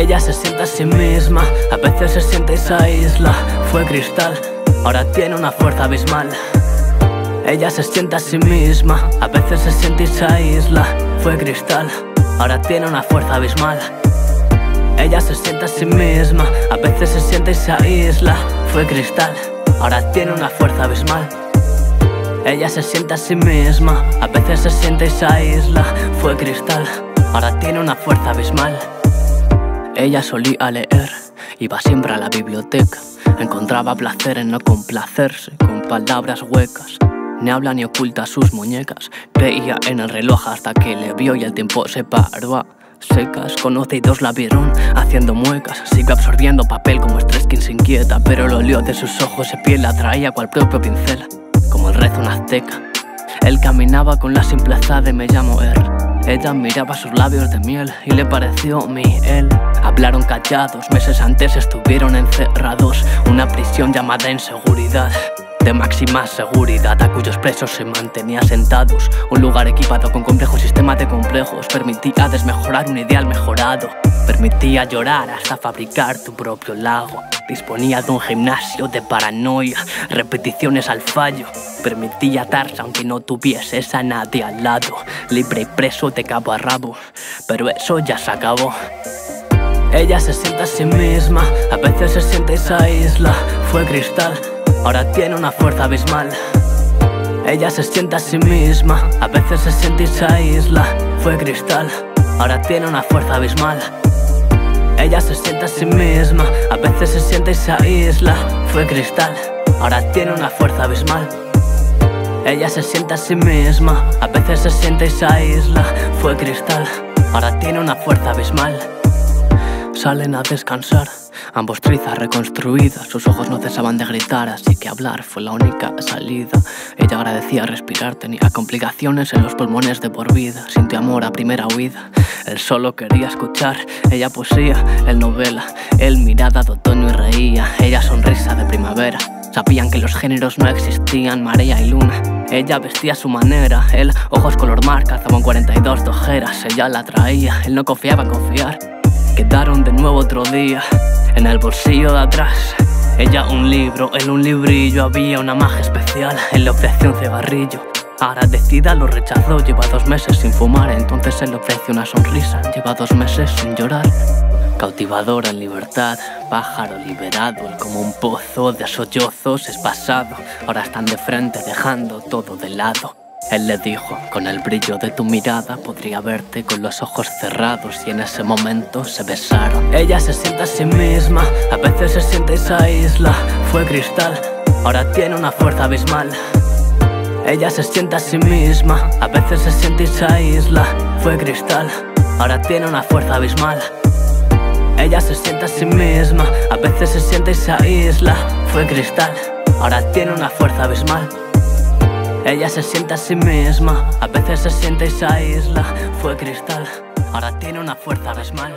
Ella se siente a sí misma, a veces se siente esa isla. Fue cristal, ahora tiene una fuerza abismal. Ella se siente a sí misma, a veces se siente esa isla. Fue cristal, ahora tiene una fuerza abismal. Ella se siente a sí misma, a veces se siente esa isla. Fue cristal, ahora tiene una fuerza abismal. Ella se siente a sí misma, a veces se siente esa isla. Fue cristal, ahora tiene una fuerza abismal. Ella solía leer, iba siempre a la biblioteca. Encontraba placer en no complacerse con palabras huecas. Ni habla ni oculta sus muñecas. Creía en el reloj hasta que le vio y el tiempo se paró secas. Conocidos la vieron haciendo muecas. Sigo absorbiendo papel como estrés quien se inquieta. Pero el óleo de sus ojos se piel la traía cual propio pincel, como el rezo una azteca. Él caminaba con la simpleza de me llamo Er. Ella miraba sus labios de miel y le pareció mi él. Hablaron callados, meses antes estuvieron encerrados. Una prisión llamada inseguridad de máxima seguridad a cuyos presos se mantenía sentados. Un lugar equipado con complejo sistema de complejos permitía desmejorar un ideal mejorado. Permitía llorar hasta fabricar tu propio lago. Disponía de un gimnasio de paranoia, repeticiones al fallo. Permitía atarse aunque no tuvieses a nadie al lado. Libre y preso de cabo a rabo. Pero eso ya se acabó. Ella se siente a sí misma, a veces se siente esa isla. Fue cristal, ahora tiene una fuerza abismal. Ella se siente a sí misma, a veces se siente esa isla. Fue cristal, ahora tiene una fuerza abismal. Ella se siente a sí misma, a veces se siente esa isla. Fue cristal, ahora tiene una fuerza abismal. Ella se siente a sí misma, a veces se siente esa isla. Fue cristal, ahora tiene una fuerza abismal. Salen a descansar Ambos trizas reconstruidas, sus ojos no cesaban de gritar, así que hablar fue la única salida. Ella agradecía respirar, tenía complicaciones en los pulmones de por vida. Sintió amor a primera huida, él solo quería escuchar. Ella poesía, él novela, él mirada de otoño y reía, ella sonrisa de primavera. Sabían que los géneros no existían, marea y luna. Ella vestía a su manera, él ojos color mar, calzaban 42 de ojeras. Ella la traía, él no confiaba en confiar. Quedaron de nuevo otro día en el bolsillo de atrás. Ella un libro, él un librillo, había una magia especial, él le ofreció un cigarrillo. Agradecida lo rechazó, lleva dos meses sin fumar, entonces él le ofreció una sonrisa, lleva dos meses sin llorar. Cautivadora en libertad, pájaro liberado, él como un pozo de sollozos es pasado, ahora están de frente dejando todo de lado. Él le dijo, con el brillo de tu mirada podría verte con los ojos cerrados y en ese momento se besaron. Ella se siente a sí misma, a veces se siente esa isla. Fue cristal, ahora tiene una fuerza abismal. Ella se siente a sí misma, a veces se siente esa isla. Fue cristal, ahora tiene una fuerza abismal. Ella se siente a sí misma, a veces se siente esa isla. Fue cristal, ahora tiene una fuerza abismal. Ella se siente a sí misma, a veces se siente esa isla. Fue cristal, ahora tiene una fuerza abismal.